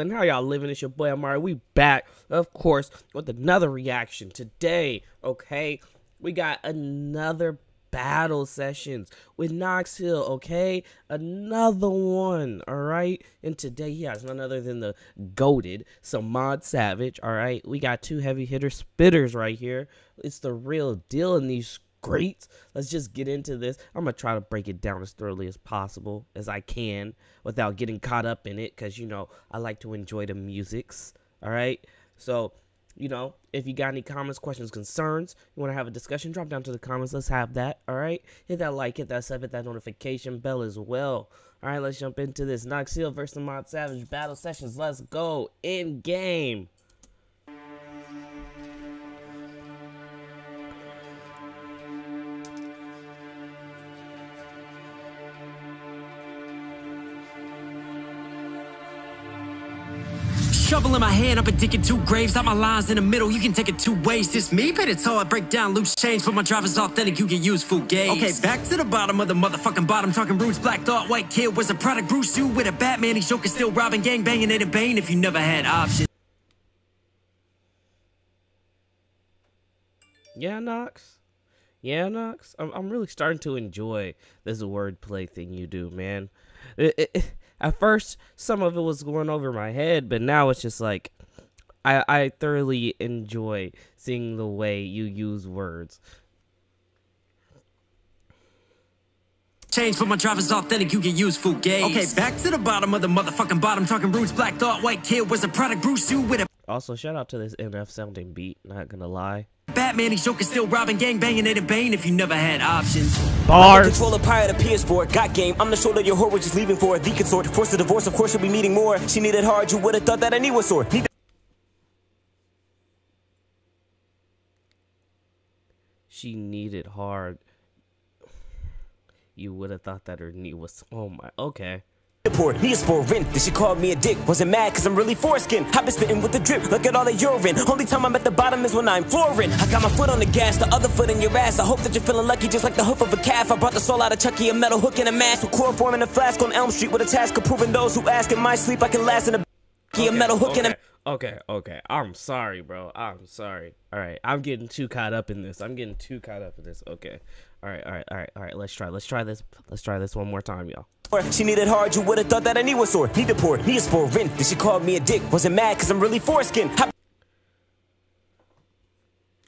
And how y'all living? It's your boy Amauri. We back, of course, with another reaction today. Okay, we got another battle sessions with Knox Hill. Okay, another one. All right, and today he has none other than the goaded Samad Savage. All right, we got two heavy hitter spitters right here. It's the real deal in these great. Let's just get into this. I'm going to try to break it down as thoroughly as possible as I can without getting caught up in it because, you know, I like to enjoy the musics. All right. So, you know, if you got any comments, questions, concerns, you want to have a discussion, drop down to the comments. Let's have that. All right. Hit that like, hit that sub, hit that notification bell as well. All right. Let's jump into this. Knox Hill versus Mod Savage battle sessions. Let's go. Endgame. Shovel in my hand, I've been digging two graves. Out my lines in the middle, you can take it two ways. This me, but it's hard. Break down loose change, but my driver's authentic, you can use full gauge. Okay, back to the bottom of the motherfucking bottom. Talking roots, black thought, white kid was a product. Bruce Sue with a Batman, he's joking, still robbing, gang banging, ain't a bane if you never had options. Yeah, Knox. Yeah, Knox. I'm I'm really starting to enjoy this wordplay thing you do, man. It, it, at first, some of it was going over my head, but now it's just like I I thoroughly enjoy seeing the way you use words. Change, for my driver's authentic, you can use full gauge. Okay, back to the bottom of the motherfucking bottom. Talking roots, black thought, white kid was a product. Bruce Sue with a Also, shout out to this NF sounding beat. Not gonna lie. Batman, he's joking, still robbing, gang banging, ain't a bane if you never had options. Bars. Control a pirate, a PS4, got game. I'm the shoulder your whore was just leaving for. The consort, forced a divorce, of course you'll be needing more. She needed hard, you would've thought that I knew was sore. Need She needed hard. You would have thought that her knee was. Oh my. Okay. Poor, Neospore, rent. Then she called me a dick. Wasn't mad cause I'm really foreskin. I've been spitting with the drip, look at all the urine. Only time I'm at the bottom is when I'm flooring. I got my foot on the gas, the other foot in your ass. I hope that you're feeling lucky just like the hoof of a calf. I brought the soul out of Chucky, a metal hook and a mask. With chloroform in a flask on Elm Street with a task of proving those who ask in my sleep I can last in a a metal hook and a Okay, okay. I'm sorry, bro. I'm sorry. All right, I'm getting too caught up in this. I'm getting too caught up in this. Okay. All right, all right, all right, all right. Let's try. Let's try this. Let's try this one more time, y'all. She needed hard, you would've thought that I knew a sore. Need a pour, Neospore, rent. Then she called me a dick. Wasn't mad cause I'm really foreskin. I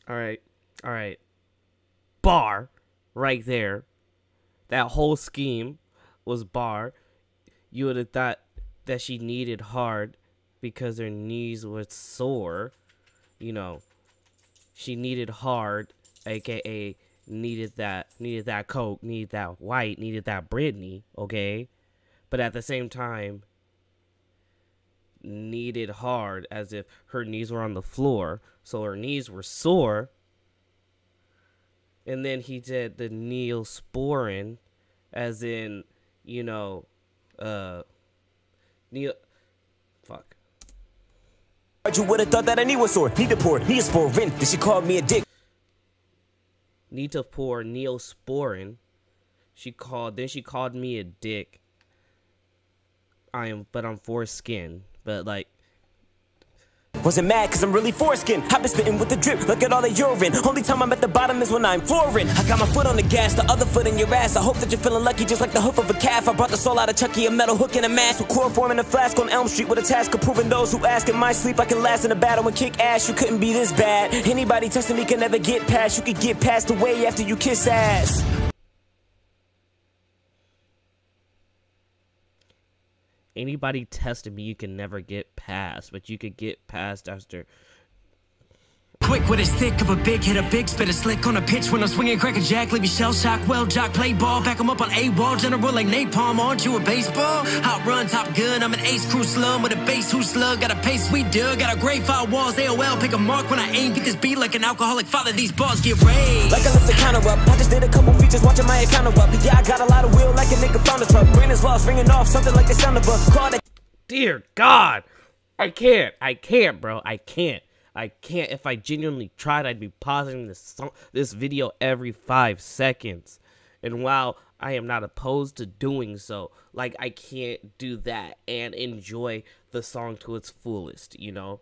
All right, all right. Bar, right there. That whole scheme was bar. You would have thought that she needed hard because her knees were sore. You know, she needed hard, aka needed that needed that coke, needed that white, needed that Britney, okay? But at the same time, needed hard as if her knees were on the floor, so her knees were sore. And then he did the Neosporin, as in, you know, uh, Neo. Fuck. you would've thought that I knew a sore. Need a pour, Neospore, rent. Then she called me a dick. Need to pour Neosporin. She called. Then she called me a dick. I am, but I'm foreskin. But like, Wasn't mad cause I'm really foreskin. I've been spitting with the drip, look at all the urine. Only time I'm at the bottom is when I'm flooring. I got my foot on the gas, the other foot in your ass. I hope that you're feeling lucky just like the hoof of a calf. I brought the soul out of Chucky, a metal hook and a mask. With chloroform in a flask on Elm Street with a task of proving those who ask in my sleep I can last in a battle and kick ass. You couldn't be this bad. Anybody testing me can never get past. You could get passed away after you kiss ass. Anybody testing me, you can never get past, but you could get past after. Quick with a stick of a big hit, a big spit, a slick on a pitch when I'm swinging, crack a jack, leave you shell shock. Well, jock, play ball, back 'em up on A wall, general like napalm. Aren't you a baseball? Hot run, top gun, I'm an ace crew slum with a base who slug. Got a pace, sweet dug, got a great fire walls, AOL, pick a mark when I aim. Beat this beat like an alcoholic father, these balls get raised. Like I lift the counter up. I just did a couple features watching my account up. Yeah, I got a lot of wheel like a nigga found a truck. Brain is lost, ringing off something like the sound of a car Dear God, I can't. I can't, bro. I can't. I can't. If I genuinely tried, I'd be pausing this song, this video every five seconds. And while I am not opposed to doing so. Like I can't do that and enjoy the song to its fullest, you know.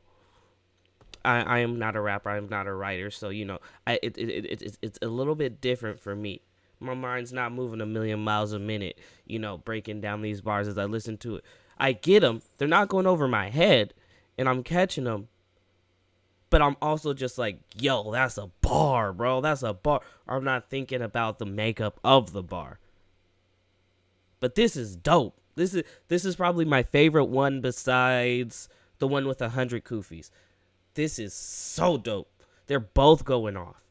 I, I am not a rapper. I'm not a writer, so you know, I it, it, it, it it's a little bit different for me. My mind's not moving a million miles a minute, you know, breaking down these bars as I listen to it. I get them; they're not going over my head, and I'm catching them. But I'm also just like, yo, that's a bar, bro. That's a bar. I'm not thinking about the makeup of the bar. But this is dope. This is this is probably my favorite one besides the one with a hundred kufis. This is so dope. They're both going off.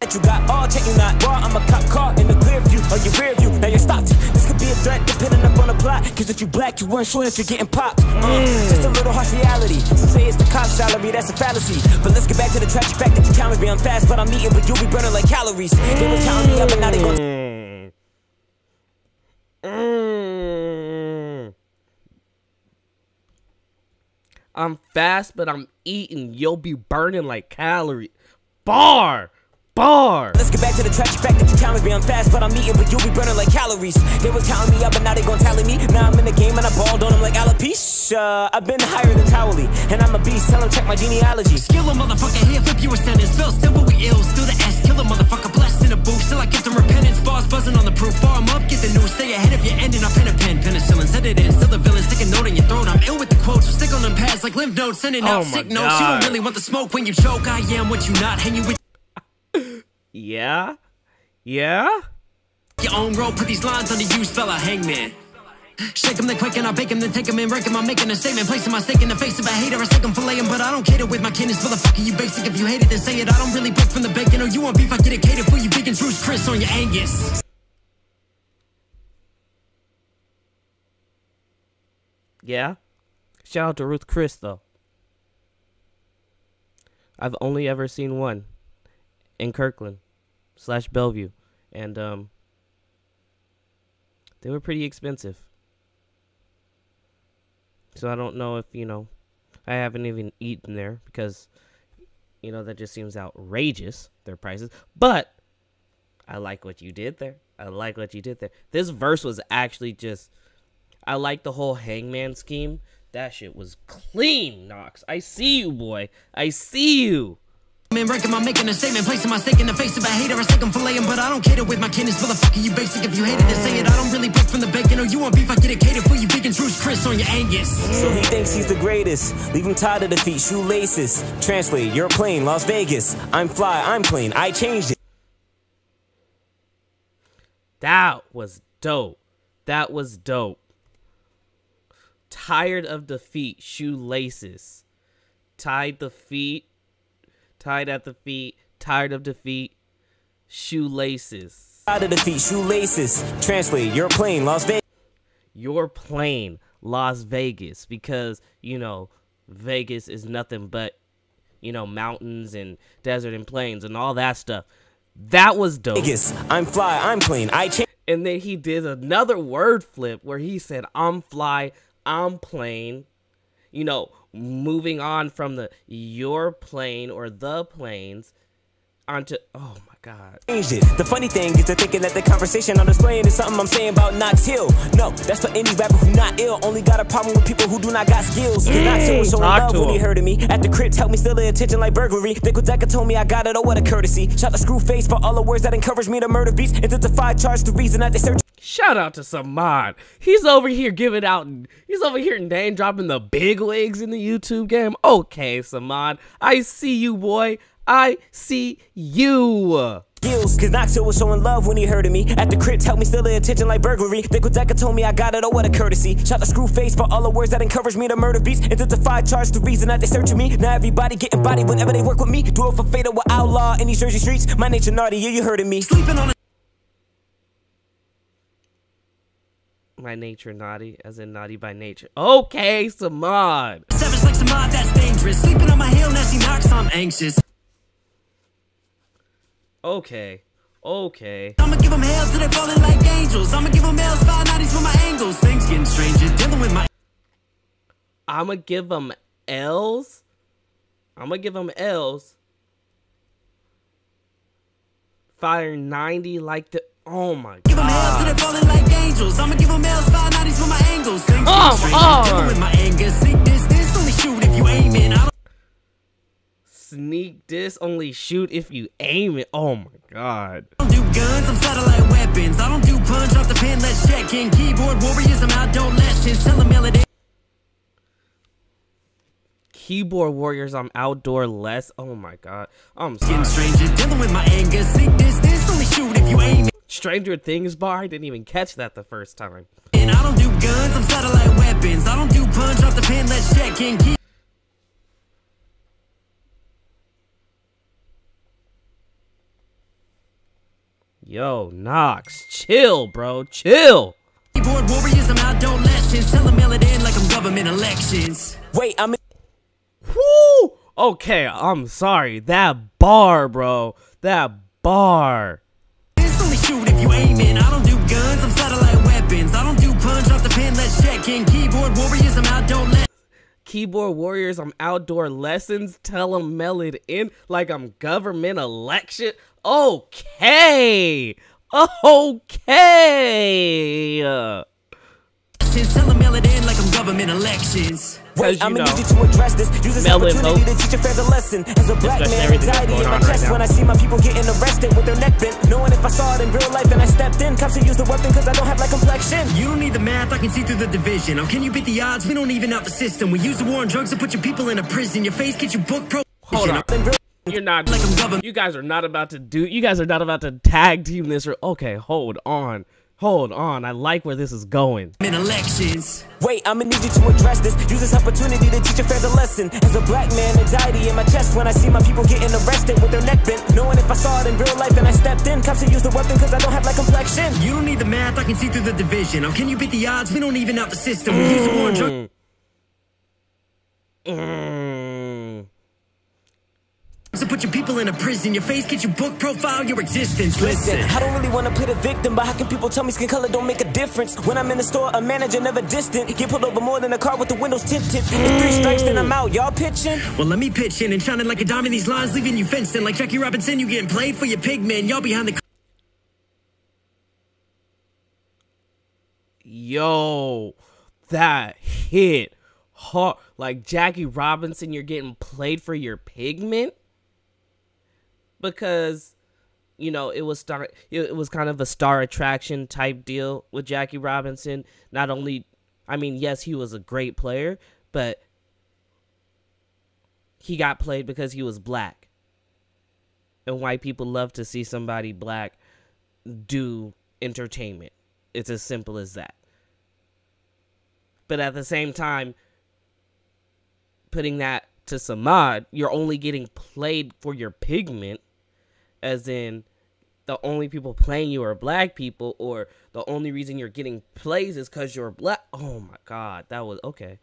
That you got all check you not raw. I'm a cop car in the clear view or your rear view. Now you're stopped. This could be a threat depending on plot. Cause if you black, you weren't sure if you're getting popped. Uh, just a little harsh reality. Some say it's the cop salary, that's a fallacy. But let's get back to the tragic fact that you challenge me. I'm fast, but I'm eating, but you'll be burning like calories. They was counting me up, and now they gon'. Mm. I'm fast, but I'm eating. You'll be burning like calories. Bar, bar. Let's get back to the tragic fact that you challenge me. I'm fast, but I'm eating, but you'll be burning like calories. They was counting me up, but now they gon' tally me. Now I'm in the game, and I balled on them like alopecia. I've been higher than Towley, and I'm a beast. Tell them check my genealogy. Skill a motherfucker here, flip you a sentence. Spell simple, we ill. Still the S, kill a motherfucker, blessed in a booth. Still I give them repentance. Bars buzzing on the proof. Farm up, get the news. Stay ahead of your ending. I pen a pen, penicillin, set it in. Still the villain, stick a note in your throat. I'm ill with the quotes. So stick on them pads like lymph nodes. Sending Oh out my sick notes. You don't really want the smoke when you choke. I am what you not. Hanging with Yeah, yeah. your own road. Put these lines under you, spell a hangman. Shake them, then quick, and I bake them, then take them and wreck them. I'm making a statement, placing my stake in the face of a hater. I stick them, fillet 'em, but I don't cater with my kindness. Motherfucker, you basic. If you hate it, then say it. I don't really break from the bacon. Or you want beef, I get it catered for you vegan truce Chris on your Angus. Yeah. Shout out to Ruth Chris though. I've only ever seen one in Kirkland slash Bellevue, and um, they were pretty expensive. So I don't know if you know, I haven't even eaten there because, you know, that just seems outrageous their prices. But I like what you did there. I like what you did there. This verse was actually just I like the whole hangman scheme. That shit was clean, Knox. I see you, boy. I see you. Man, wrecking, I'm making a statement, placing my stake in the face of a hater. I stick them, fillet 'em, but I don't cater with my kindness. Motherfucker, you basic. If you hate it, then say it. I don't really break from the bacon. Or you want beef, I get it catered for you vegan truce Chris on your Angus. So he thinks he's the greatest. Leave him tied to defeat. feet, shoelaces. Translate, you're a plane, Las Vegas. I'm fly, I'm plain. I changed it. That was dope. That was dope. Tired of defeat, shoelaces. Tied the feet. Tied at the feet. Tired of defeat, shoelaces. Tied to the feet, shoelaces. Translate, you're a plane, Las Vegas. your plane, Las Vegas, because, you know, Vegas is nothing but, you know, mountains and desert and plains and all that stuff. That was dope. Vegas, I'm fly, I'm plain. I changed And then he did another word flip where he said, I'm fly, I'm plane. You know, moving on from the your plane or the planes onto, oh my God. it. The funny thing is they're thinking that the conversation I'm displaying is something I'm saying about Knox Hill. No, that's for any rapper who not ill. Only got a problem with people who do not got skills. Mm, Knox Hill was showing love when he heard of me. At the crib, helped me steal the attention like burglary. Vic Wadeka told me I got it, oh what a courtesy. Shot the screw face for all the words that encouraged me to murder beats. And to defy charge the reason that they search. Shout out to Samad. He's over here giving out, he's over here name dropping the big wigs in the YouTube game. Okay, Samad, I see you, boy. I see you. skills. Cause Knox Hill was showing love when he heard of me. At the crib, helped me steal the attention like burglary. Vic Wadeka told me I got it, oh what a courtesy. Shot the screw face for all the words that encouraged me to murder beats. And to defy charge the reason that they searching me. Now everybody getting body whenever they work with me. Do it for fatal with outlaw in these Jersey streets. My nature naughty, yeah, you heard of me. Sleeping on My nature naughty, as in naughty by nature. Okay, Samad. savage like some mob, that's dangerous. Sleeping on my heel, nasty knocks, I'm anxious. Okay. Okay. I'ma give them hell till they falling like angels. I'ma give them L's, five nineties for my angles. Things getting stranger, dealing with my I'ma give them L's. I'ma give them L's. Fire 90 like the. Oh my Give 'em hell till god. they falling like angels. I'ma I don't Sneak this, only shoot if you aim it. Oh my god. do guns, I'm satellite weapons. I don't do punch off the pen, let's check. Keyboard warriors, I'm adolescents. Tell 'em melody. Keyboard warriors, I'm outdoor less. Oh my god. I'm Getting sorry. stranger, dealing with my anger. Seek distance, only shoot if you aim. Stranger Things bar, I didn't even catch that the first time. And I don't do guns, I'm satellite weapons. I don't do punch off the pen, let's check in. Key- Yo, Knox, chill, bro, chill. Keyboard warriors, I'm adolescents. Tell 'em melody like I'm government elections. Wait, I'm in. Woo! Okay, I'm sorry. That bar, bro. That bar. Shoot if you. I don't do guns, I'm satellite weapons. I don't do punch off the pen, let's check in. Keyboard warriors, I'm adolescents. Keyboard warriors, I'm outdoor lessons. Tell them mail it in like I'm government election. Okay. Okay. Tell 'em melody like I'm government elections. Cause Wait, I'm gonna need you to address this. Use this opportunity to teach your fans a lesson. As a black man, anxiety in my on right chest when I see my people getting arrested with their neck bent. Knowing if I saw it in real life and I stepped in, cops will use the weapon cause I don't have like complexion. You don't need the math, I can see through the division. How can you beat the odds? We don't even out the system. We use the war on drugs to put your people in a prison. Your face gets you book pro. Hold on. You're not. Like I'm government. You guys are not about to do. You guys are not about to tag team this. Or okay, hold on, hold on. I like where this is going. in elections. Wait, I'ma need you to address this. Use this opportunity to teach your fans a lesson. As a black man, anxiety in my chest when I see my people getting arrested with their neck bent. Knowing if I saw it in real life and I stepped in, cops will use the weapon cause I don't have like complexion. You don't need the math, I can see through the division. How can you beat the odds? We don't even out the system. We use the war on drugs Mm. To put your people in a prison. Your face gets your book profile your existence. Listen, Listen. I don't really wanna play the victim, but how can people tell me skin color don't make a difference? When I'm in the store, a manager never distant. Get pulled over more than a car with the windows tinted. It's three strikes, then I'm out. Y'all pitching? Well, let me pitch in and shining like a diamond. These lines leaving you fenced in like Jackie Robinson. You getting played for your pigmen. Y'all behind the Yo, that hit hard. Like Jackie Robinson, you're getting played for your pigment because you know it was star. It was kind of a star attraction type deal with Jackie Robinson. Not only, I mean, yes, he was a great player, but he got played because he was black, and white people love to see somebody black do entertainment. It's as simple as that. But at the same time, putting that to Samad, you're only getting played for your pigment, as in the only people playing you are black people, or the only reason you're getting plays is because you're black. Oh my god, that was okay.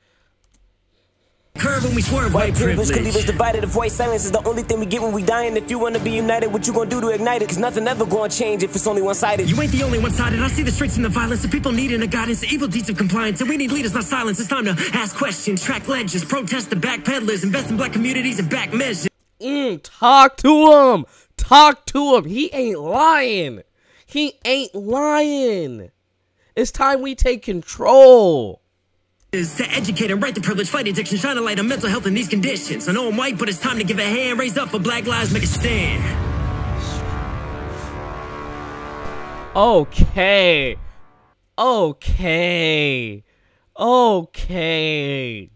curve when we swerve white White privilege could leave us divided. If white silence is the only thing we get when we dying. If you wanna be united, what you gonna do to ignite it? Cause nothing ever gonna change if it's only one sided. You ain't the only one sided. I see the streets and the violence. The people needing a guidance, the evil deeds of compliance. And we need leaders, not silence. It's time to ask questions, track legends, protest the backpedalers, invest in black communities and back measures. Mm, talk to him. Talk to him. He ain't lying. He ain't lying. It's time we take control. is to educate and right the privilege, fight addiction, shine a light on mental health in these conditions. I know I'm white, but it's time to give a hand, raise up for black lives, make a stand. Okay. Okay. Okay.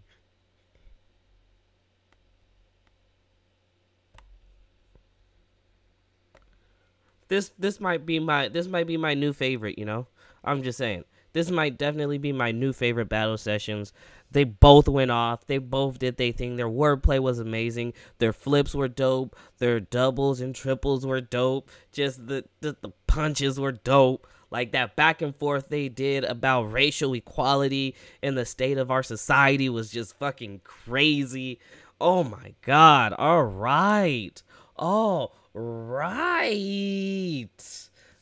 This this might be my this might be my new favorite, you know? I'm just saying. This might definitely be my new favorite battle sessions. They both went off. They both did their thing. Their wordplay was amazing. Their flips were dope. Their doubles and triples were dope. Just the the, the punches were dope. Like that back and forth they did about racial equality in the state of our society was just fucking crazy. Oh my god. All right. All right.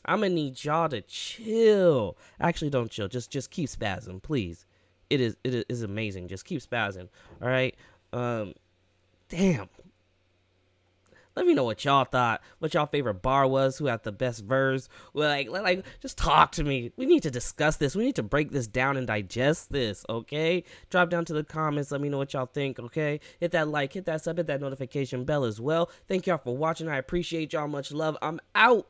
I'm gonna need y'all to chill. Actually, don't chill. Just just keep spazzing, please. It is it is amazing. Just keep spazzing. All right. Um, damn. Let me know what y'all thought, what y'all favorite bar was, who had the best verse. Like, like, just talk to me. We need to discuss this. We need to break this down and digest this, okay? Drop down to the comments. Let me know what y'all think, okay? Hit that like, hit that sub, hit that notification bell as well. Thank y'all for watching. I appreciate y'all. Much love. I'm out.